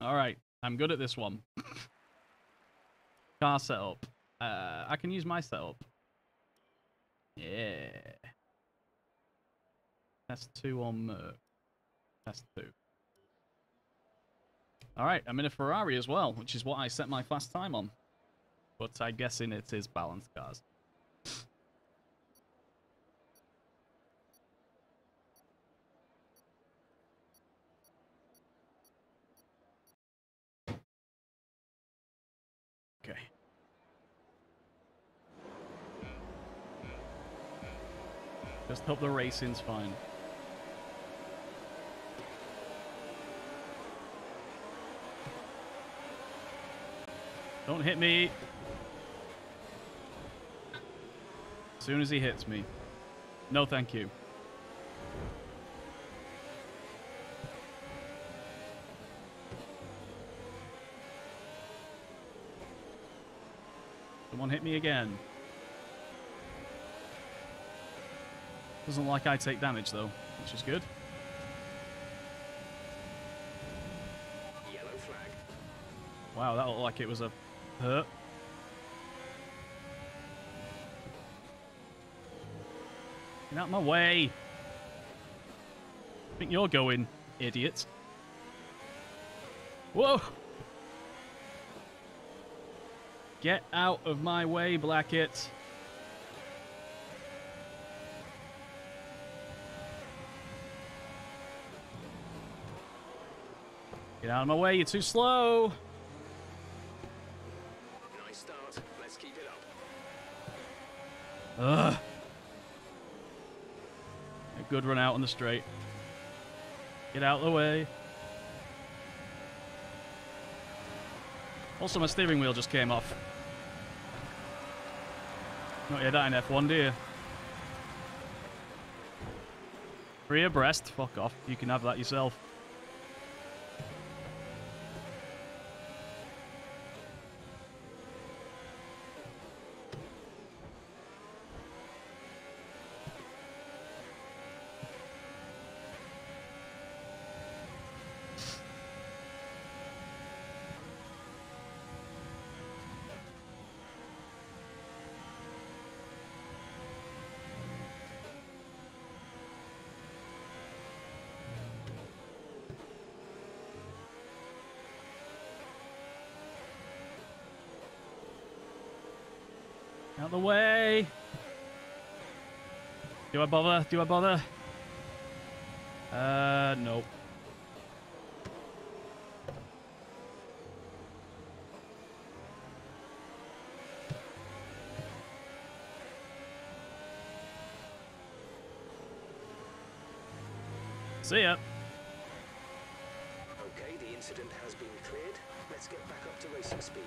All right, I'm good at this one. Car setup. Uh, I can use my setup. Yeah. Test two on Merc. Test two. All right, I'm in a Ferrari as well, which is what I set my fast time on. But I'm guessing it is balanced cars. Okay. Just hope the racing's fine. Don't hit me. As soon as he hits me. No, thank you. Someone hit me again. Doesn't like I take damage though, which is good. Yellow flag. Wow, that looked like it was a hurt. Get out my way. I think you're going, idiot. Whoa! Get out of my way, Blackett. Get out of my way, you're too slow. Nice start. Let's keep it up. Ugh. A good run out on the straight. Get out of the way. Also, my steering wheel just came off. Not yet that in F1, do you? Three abreast? Fuck off. You can have that yourself. Out the way. Do I bother? Do I bother? Uh, nope. See ya. Okay, the incident has been cleared. Let's get back up to racing speed.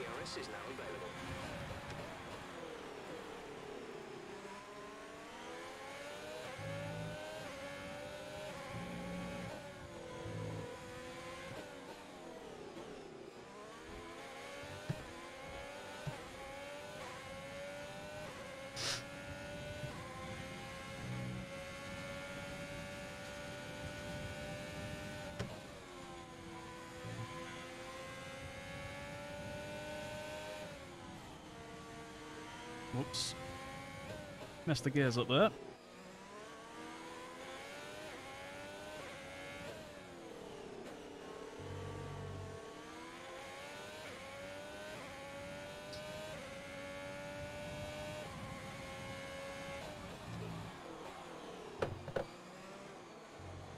DRS is now available. Whoops. Messed the gears up there.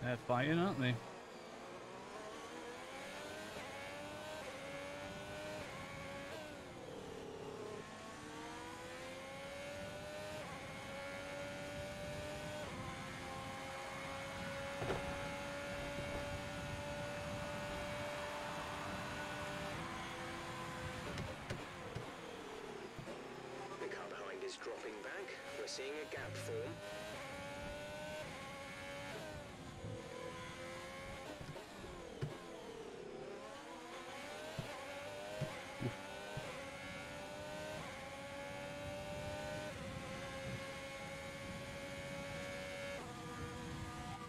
They're fighting, aren't they? The car behind is dropping back. We're seeing a gap form.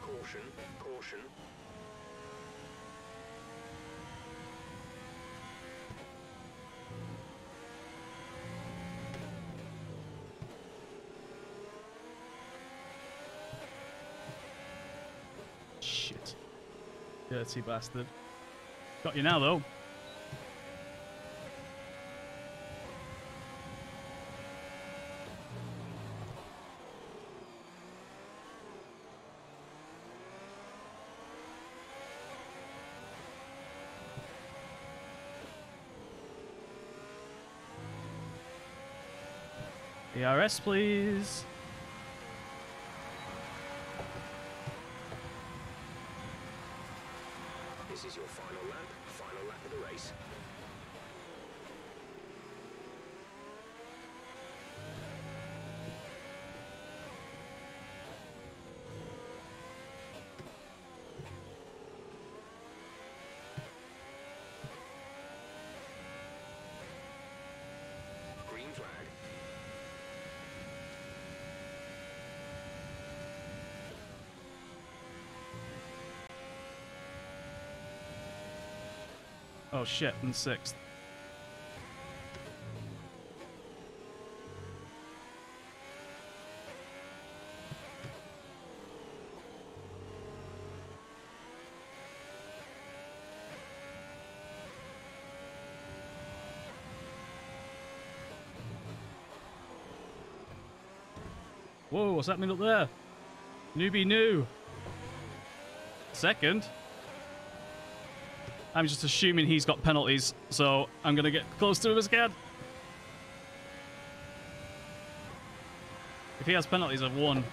Caution, caution. Dirty bastard. Got you now, though. ERS, please. This is your final lap, final lap of the race. Green flag. Oh shit, in sixth. Whoa, what's happening up there? Newbie new. Second. I'm just assuming he's got penalties, so I'm going to get close to him can. If he has penalties, I've won.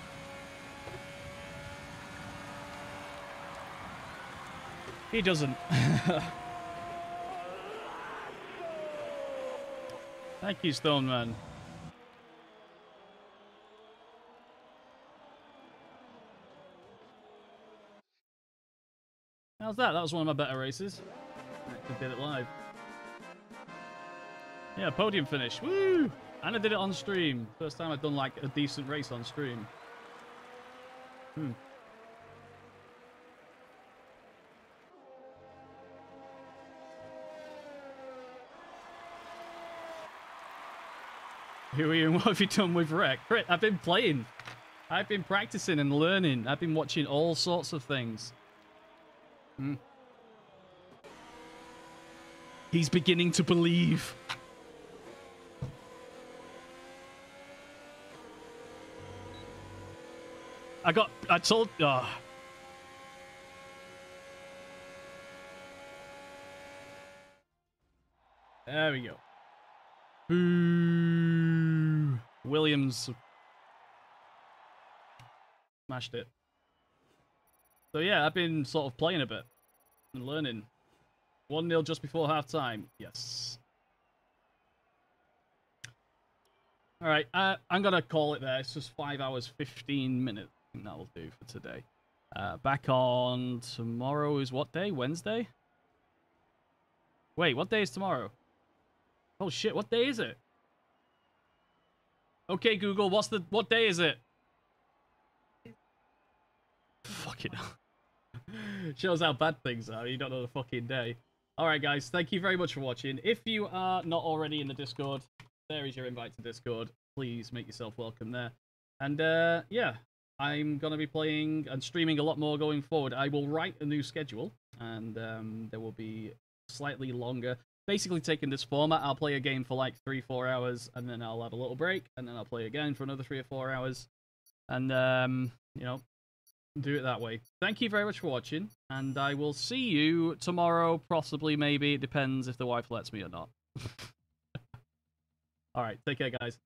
He doesn't. Thank you, Stoneman. How's that? That was one of my better races. I did it live. Yeah, podium finish. Woo! And I did it on stream. First time I've done like a decent race on stream. Hmm. Who are you and what have you done with Reck? Crit, I've been playing. I've been practicing and learning. I've been watching all sorts of things. Hmm. He's beginning to believe. I got. I told. Oh. There we go. Boo. Williams smashed it. So yeah, I've been sort of playing a bit and learning. 1 0 just before half time. Yes. Alright, uh, I'm going to call it there. It's just 5 hours, 15 minutes. I think that'll do for today. Uh, back on tomorrow is what day? Wednesday? Wait, what day is tomorrow? Oh shit, what day is it? Okay, Google, what's the what day is it? Fucking hell. Shows how bad things are. You don't know the fucking day. Alright, guys. Thank you very much for watching. If you are not already in the Discord, there is your invite to Discord. Please make yourself welcome there. And, uh, yeah. I'm going to be playing and streaming a lot more going forward. I will write a new schedule, and um, there will be slightly longer. Basically, taking this format, I'll play a game for like three, four hours, and then I'll have a little break, and then I'll play again for another three or four hours. And, um, you know, do it that way. Thank you very much for watching, and I will see you tomorrow, possibly, maybe. It depends if the wife lets me or not. All right, take care, guys.